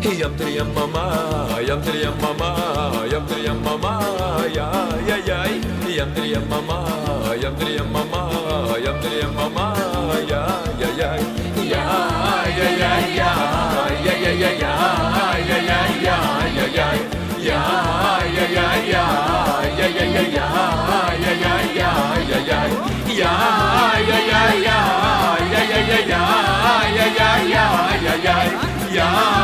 Yam tiri mama, yam tiri mama, yam tiri mama, ya ya ya. Yam tiri mama, yam tiri mama, yam tiri yam mama, ya ya ya. Ya ya ya ya, ya ya ya ya, ya ya ya ya ya. Ya ya ya ya, ya ya ya ya, ya ya ya ya ya. Ya ya ya ya, ya ya ya ya, ya ya ya ya ya.